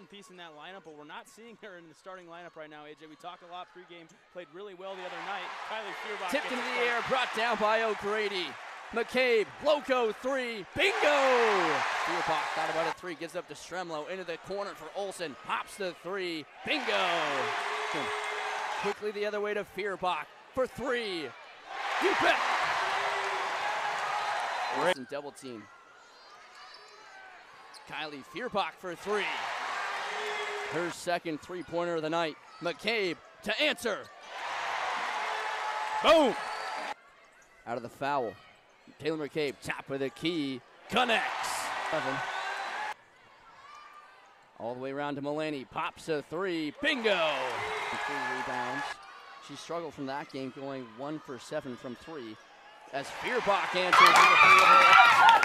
important piece in that lineup, but we're not seeing her in the starting lineup right now, AJ. We talked a lot pregame, played really well the other night. Kylie Feuerbach Tipped into the done. air, brought down by O'Grady. McCabe, Loco three, bingo! Feuerbach thought about a three, gives up to Stremlow into the corner for Olsen, hops the three, bingo! Quickly the other way to Feuerbach for three. You bet! Olsen double team. Kylie Feuerbach for three. Her second three pointer of the night. McCabe to answer. Boom! Out of the foul. Taylor McCabe, top of the key, connects. Seven. All the way around to Mulaney, pops a three, bingo! Three rebounds. She struggled from that game, going one for seven from three. As Feuerbach answers